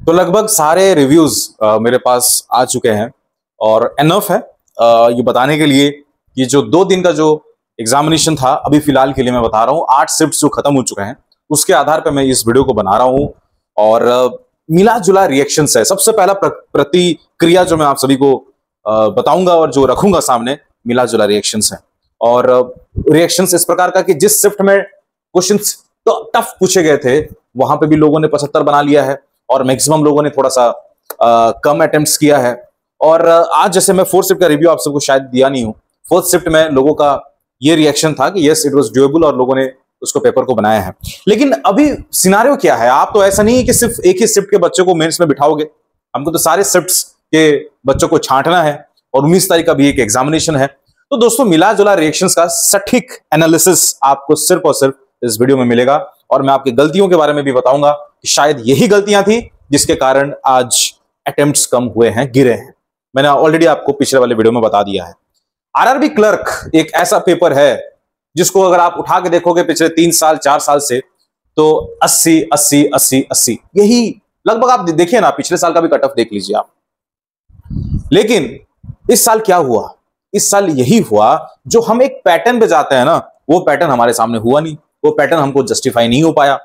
तो लगभग सारे रिव्यूज़ मेरे पास आ चुके हैं और एनफ है। ये बताने के लिए कि जो दो दिन का जो एग्जामिनेशन था, अभी फ़िलहाल के लिए मैं बता रहा हूँ, आठ शिफ्ट जो खत्म हो चुके हैं, उसके आधार पर मैं इस वीडियो को बना रहा हूँ और मिला जुला रिएक्शन है। सबसे पहला प्रतिक्रिया जो मैं आप सभी को बताऊँगा और जो रखूँगा सामने मिला जुला रिएक्शन है। और रिएक्शन इस प्रकार का कि जिस शिफ्ट में क्वेश्चन तो टफ पूछे गए थे, वहाँ पे भी लोगों ने पचहत्तर बना लिया है। और मैक्सिमम लोगों ने थोड़ा सा आ, कम अटेम्प्ट किया है। और आज जैसे मैं फोर्थ शिफ्ट का रिव्यू आप सबको शायद दिया नहीं हूँ। फोर्थ शिफ्ट में लोगों का ये रिएक्शन था कि यस इट वाज ड्यूएबल और लोगों ने उसको पेपर को बनाया है। लेकिन अभी सिनारियो क्या है? आप तो ऐसा नहीं है कि सिर्फ़ एक ही शिफ्ट के बच्चों को मेन्स में बिठाओगे। हमको तो सारे शिफ्ट के बच्चों को छांटना है और उन्नीस तारीख का भी एक एग्जामिनेशन है। तो दोस्तों मिला जुला रिएक्शंस का सटीक एनालिसिस आपको सिर्फ़ और सिर्फ़ इस वीडियो में मिलेगा। और मैं आपकी गलतियों के बारे में भी बताऊँगा। शायद यही गलतियाँ थी जिसके कारण आज अटेम्प्ट्स कम हुए हैं, गिरे हैं। मैंने ऑलरेडी आपको पिछले वाले वीडियो में बता दिया है। आरआरबी क्लर्क एक ऐसा पेपर है जिसको अगर आप उठा के देखोगे पिछले तीन साल, चार साल से तो 80 80 80 80 यही लगभग आप देखिए ना, पिछले साल का भी कट ऑफ़ देख लीजिए आप। लेकिन इस साल क्या हुआ? इस साल यही हुआ, जो हम एक पैटर्न पे जाते हैं ना, वो पैटर्न हमारे सामने हुआ नहीं, वो पैटर्न हमको जस्टिफाई नहीं हो पाया।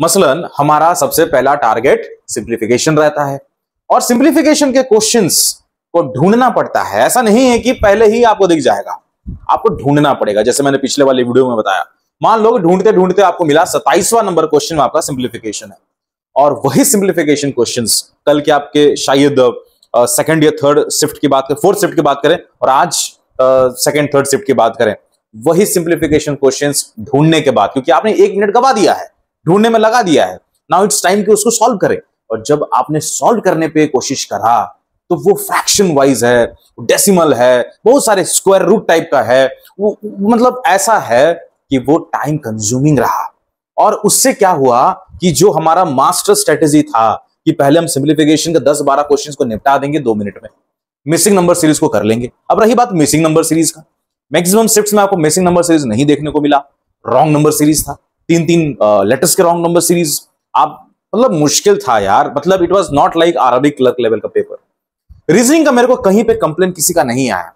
मसलन, हमारा सबसे पहला टारगेट सिंप्लीफिकेशन रहता है। और सिंप्लीफिकेशन के क्वेश्चंस को ढूंढना पड़ता है। ऐसा नहीं है कि पहले ही आपको दिख जाएगा। आपको ढूंढना पड़ेगा। जैसे मैंने पिछले वाले वीडियो में बताया। मान लो ढूंढते ढूंढते आपको मिला सताइसवा नंबर क्वेश्चन आपका सिंप्लीफिकेशन है। और वही सिंप्लीफिकेशन क्वेश्चन कल के आपके शायद सेकेंड या थर्ड शिफ्ट की बात करें फोर्थ शिफ्ट की बात करें, और आज सेकेंड थर्ड शिफ्ट की बात करें। वही सिंप्लीफिकेशन क्वेश्चन ढूँढने के बाद, क्योंकि आपने एक मिनट गवा दिया है। ढूँढने में लगा दिया है। नाउ इट्स टाइम कि उसको सॉल्व करें। और जब आपने सॉल्व करने पे कोशिश करा तो वो फ्रैक्शन वाइज है डेसिमल है, बहुत सारे स्क्वायर रूट टाइप का है, वो मतलब ऐसा है कि वो टाइम कंज्यूमिंग रहा। और उससे क्या हुआ कि जो हमारा मास्टर स्ट्रेटेजी था कि पहले हम सिंप्लीफिकेशन के 10 12 क्वेश्चंस को निपटा देंगे दो मिनट में। मिसिंग नंबर सीरीज़ को कर लेंगे। अब रही बात मिसिंग नंबर सीरीज़ का। मैक्सिमम शिफ्ट्स में आपको मिसिंग नंबर सीरीज़ नहीं देखने को मिला। रॉन्ग नंबर सीरीज़ था। तीन तीन लेटर्स के रॉन्ग नंबर सीरीज़ आप मतलब मुश्किल था यार। मतलब it was not like Arabic clerk level का पेपर रीजनिंग का मेरे को कहीं पे कंप्लेन किसी का नहीं आया।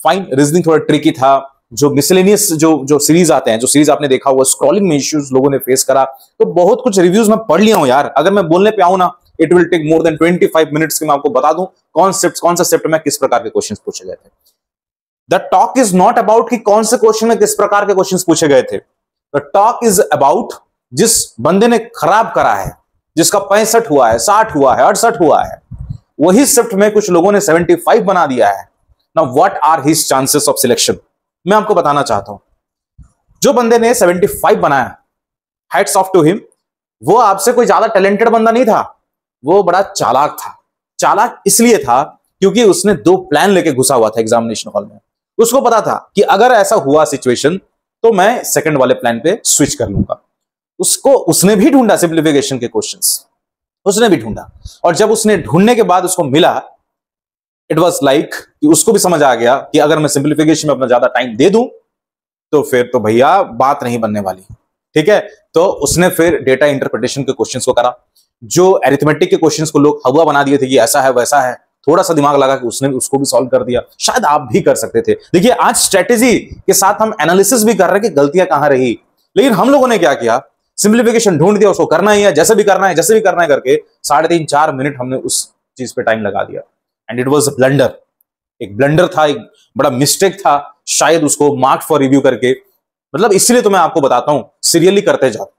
फाइन रीजनिंग थोड़ा ट्रिकी था। जो मिसलेनियस जो जो सीरीज़ आते हैं, जो सीरीज़ आपने देखा हुआ स्क्रॉलिंग में इश्यूज़ लोगों ने फेस करा। तो बहुत कुछ रिव्यूज़ में पढ़ लिया हूँ यार। अगर मैं बोलने पे आऊँ ना it will take more than 25 minutes की मैं आपको बता दूँ, कौन शिफ्ट कौन सा शिफ्ट में किस प्रकार के क्वेश्चन पूछे गए थे। The talk is not about कि कौन से क्वेश्चन में किस प्रकार के क्वेश्चन पूछे गए थे। द टॉक इज़ अबाउट जिस बंदे ने खराब करा है, जिसका पैंसठ हुआ है, साठ हुआ है, अड़सठ हुआ है, वही शिफ्ट में कुछ लोगों ने 75 बना दिया है। ना what are his chances of selection मैं आपको बताना चाहता हूँ। जो बंदे ने 75 बनाया हेड्स ऑफ़ टू हिम वो आपसे कोई ज़्यादा टैलेंटेड बंदा नहीं था, वो बड़ा चालाक था। चालाक इसलिए था क्योंकि उसने दो प्लान लेके घुसा हुआ था एग्जामिनेशन हॉल में। उसको पता था कि अगर ऐसा हुआ सिचुएशन तो मैं सेकंड वाले प्लान पे स्विच कर लूँगा। उसको, उसने भी ढूंढा सिंप्लीफिकेशन के क्वेश्चन उसने भी ढूंढा। और जब उसने ढूँढने के बाद उसको मिला इट वॉज़ लाइक कि उसको भी समझ आ गया कि अगर मैं सिंप्लीफिकेशन में अपना ज़्यादा टाइम दे दूँ तो फिर तो भैया बात नहीं बनने वाली। ठीक है? तो उसने फिर डेटा इंटरप्रिटेशन के क्वेश्चंस को करा, जो एरिथमेटिक के क्वेश्चंस को लोग हवा बना दिए थे कि ऐसा है, वैसा है। थोड़ा सा दिमाग लगा कि उसने उसको भी सॉल्व कर दिया। शायद आप भी कर सकते थे। देखिए, आज स्ट्रेटेजी के साथ हम एनालिसिस भी कर रहे हैं कि गलतियाँ कहाँ रही। लेकिन हम लोगों ने क्या किया? सिंप्लीफिकेशन ढूंढ दिया, उसको करना ही है, जैसे भी करना है, जैसे भी करना है करके साढ़े तीन चार मिनट हमने उस चीज़ पे टाइम लगा दिया। And it was a blunder एक ब्लंडर था, एक बड़ा मिस्टेक था, शायद उसको मार्क फॉर रिव्यू करके। मतलब इसलिए तो मैं आपको बताता हूँ सीरियली करते जाओ।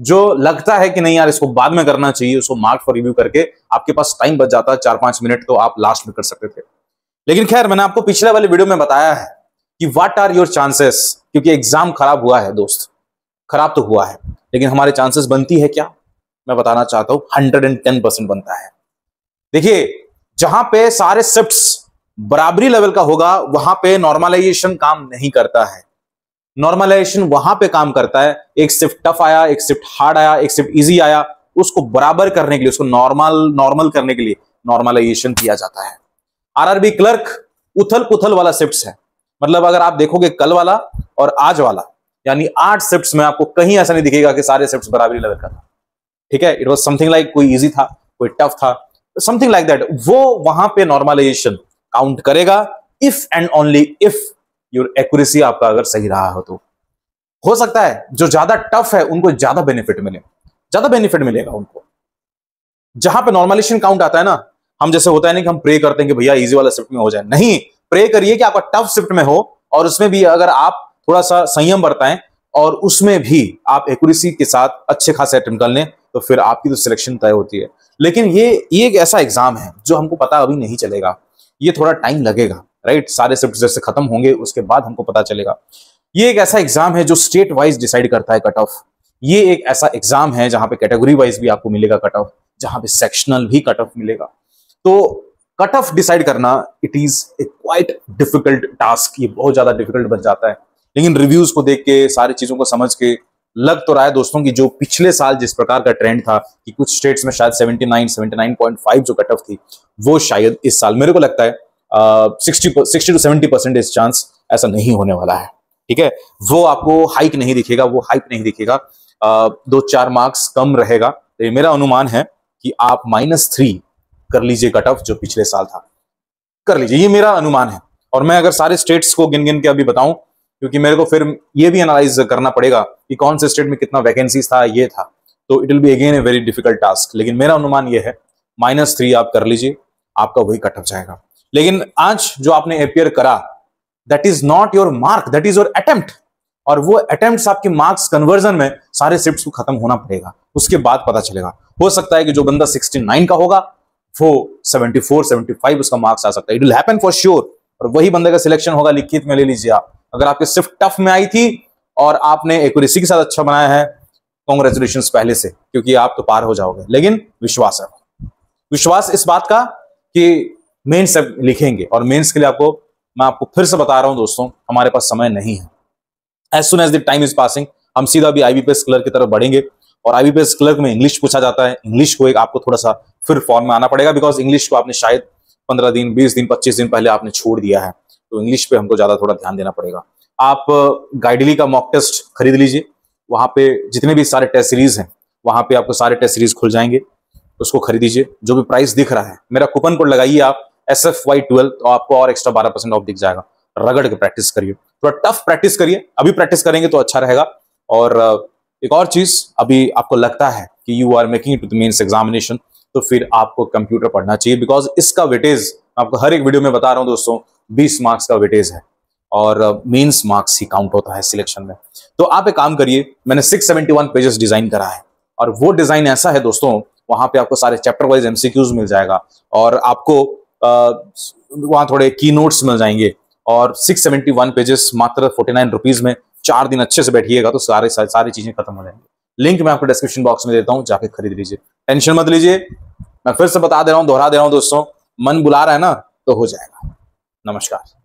जो लगता है कि नहीं यार, इसको बाद में करना चाहिए, उसको मार्क फॉर रिव्यू करके आपके पास टाइम बच जाता है चार पाँच मिनट तो आप लास्ट में कर सकते थे। लेकिन खैर, मैंने आपको पिछले वाले वीडियो में बताया है कि व्हाट आर योर चांसेस क्योंकि एग्ज़ाम खराब हुआ है दोस्त। खराब तो हुआ है, लेकिन हमारे चांसेस बनती है क्या? मैं बताना चाहता हूँ हंड्रेड एंड टेन परसेंट बनता है। देखिए, जहाँ पे सारे शिफ्ट्स बराबरी लेवल का होगा, वहाँ पे नॉर्मलाइजेशन काम नहीं करता है। नॉर्मलाइजेशन वहाँ पे काम करता है। एक शिफ्ट टफ आया, एक शिफ्ट हार्ड आया, एक शिफ्ट इजी आया। उसको बराबर करने के लिए, उसको नॉर्मल नॉर्मल करने के लिए नॉर्मलाइजेशन किया जाता है। आरआरबी क्लर्क उथल पुथल वाला शिफ्ट है। मतलब अगर आप देखोगे कल वाला और आज वाला, यानी आठ शिफ्ट्स में आपको कहीं ऐसा नहीं दिखेगा कि सारे शिफ्ट्स बराबरी लेवल का था। ठीक है? इट वॉज़ समथिंग लाइक कोई इजी था, कोई टफ था समथिंग लाइक दैट वो वहाँ पे नॉर्मलाइजेशन काउंट करेगा if and only if your accuracy आपका अगर सही रहा हो तो। हो सकता है जो ज़्यादा टफ है, उनको ज़्यादा बेनिफिट मिले। ज़्यादा बेनिफिट मिलेगा उनको। जहाँ पे नॉर्मलाइजेशन काउंट आता है ना, हम जैसे होता है ना कि हम प्रे करते हैं कि भैया इजी वाला शिफ्ट में हो जाए। नहीं प्रे करिए कि आपका टफ शिफ्ट में हो और उसमें भी अगर आप थोड़ा सा संयम बरताएँ और उसमें भी आप एक्यूरेसी के साथ अच्छे खासे अटेम्प्ट कर लें तो फिर आपकी तो सिलेक्शन तय होती है। लेकिन ये ये एक ऐसा एग्ज़ाम है जो हमको पता अभी नहीं चलेगा। ये थोड़ा टाइम लगेगा। राइट? सारे शिफ्ट जैसे खत्म होंगे, उसके बाद हमको पता चलेगा। ये एक ऐसा एग्ज़ाम है जो स्टेट वाइज डिसाइड करता है कट ऑफ़ ये एक ऐसा एग्ज़ाम है जहाँ पे कैटेगरी वाइज भी आपको मिलेगा कट ऑफ़ जहाँ पे सेक्शनल भी कट ऑफ़ मिलेगा। तो कट ऑफ़ डिसाइड करना it is a quite difficult task ये बहुत ज़्यादा डिफ़िकल्ट बन जाता है। लेकिन रिव्यूज़ को देख के, सारी चीज़ों को समझ के, लग तो रहा है दोस्तों की जो पिछले साल जिस प्रकार का ट्रेंड था कि कुछ स्टेट्स में शायद 79 79.5 जो कट ऑफ़ थी, वो शायद इस साल, मेरे को लगता है sixty sixty two seventy percentage chance ऐसा नहीं होने वाला है ठीक है? वो आपको हाइक नहीं दिखेगा वो हाइक नहीं दिखेगा। uh, दो चार मार्क्स कम रहेगा। तो मेरा अनुमान है कि आप माइनस थ्री कर लीजिए कट ऑफ़ जो पिछले साल था। कर लीजिए ये मेरा अनुमान है। और मैं अगर सारे स्टेट्स को गिन गिन के अभी बताऊँ क्योंकि मेरे को फिर ये भी एनालाइज करना पड़ेगा कि कौन से स्टेट में कितना वैकेंसीज था ये था। तो it will be again a very difficult task लेकिन मेरा अनुमान ये है माइनस थ्री आप कर लीजिए आपका वही कट ऑफ़ जाएगा। लेकिन आज जो आपने अपियर करा that is not your mark that is your attempt और वो अटेम्प्ट आपके मार्क्स कन्वर्जन में सारे शिफ्ट को खत्म होना पड़ेगा। उसके बाद पता चलेगा। हो सकता है कि जो बंदा 69 का होगा, वो 74 75 उसका मार्क्स आ सकता है। It will happen for sure और वही बंदे का सिलेक्शन होगा, लिखित में ले लीजिए आप। अगर आपके सिर्फ़ टफ में आई थी और आपने एक्यूरेसी के साथ अच्छा बनाया है कॉन्ग्रेचुलेशन पहले से, क्योंकि आप तो पार हो जाओगे। लेकिन विश्वास है विश्वास इस बात का कि मेन्स लिखेंगे। और मेन्स के लिए आपको, मैं आपको फिर से बता रहा हूँ दोस्तों, हमारे पास समय नहीं है। As soon as the time is passing हम सीधा भी आईबीपीएस क्लर्क की तरफ़ बढ़ेंगे और आईबीपीएस क्लर्क में इंग्लिश पूछा जाता है। इंग्लिश को एक आपको थोड़ा सा फिर फॉर्म में आना पड़ेगा बिकॉज़ इंग्लिश को आपने शायद पंद्रह दिन, बीस दिन, पच्चीस दिन पहले आपने छोड़ दिया है। तो इंग्लिश पे हमको ज़्यादा थोड़ा ध्यान देना पड़ेगा। आप गाइडली का मॉक टेस्ट खरीद लीजिए। वहाँ पे जितने भी सारे टेस्ट सीरीज़ हैं, वहाँ पे आपको सारे टेस्ट सीरीज़ खुल जाएँगे। उसको खरीदीजिए। जो भी प्राइस दिख रहा है, मेरा कूपन कोड लगाइए आप। एस एफ़ वाई ट्वेल्व तो आपको और एक्स्ट्रा बारह परसेंट ऑफ़ दिख जाएगा। रगड़ के प्रैक्टिस करिए। थोड़ा टफ प्रैक्टिस करिए। अभी प्रैक्टिस करेंगे तो अच्छा रहेगा। और एक और चीज़, अभी आपको लगता है कि you are making it to means examination तो फिर आपको कंप्यूटर पढ़ना चाहिए। बिकॉज़ इसका वेटेज आपको हर एक वीडियो में बता रहा हूँ दोस्तों 20 मार्क्स का वेटेज है। और मेंस मार्क्स ही काउंट होता है सिलेक्शन में। तो आप एक काम करिए, मैंने 671 पेजेस डिज़ाइन करा है। और वो डिज़ाइन ऐसा है दोस्तों, वहाँ पे आपको सारे चैप्टर वाइज एमसीक्यूज मिल जाएगा। और आपको वहाँ थोड़े की नोट्स मिल जाएँगे। और 671 पेजेस मात्र फोर्टी नाइन रुपीज़ में चार दिन अच्छे से बैठिएगा तो सारे, सारी चीज़ें खत्म हो जाएँगी। लिंक मैं आपको डिस्क्रिप्शन बॉक्स में देता हूँ, जाके खरीद लीजिए। टेंशन मत लीजिए। मैं फिर से बता दे रहा हूँ, दोहरा दे रहा हूँ दोस्तों। मन बुला रहा है ना तो हो जाएगा। नमस्कार।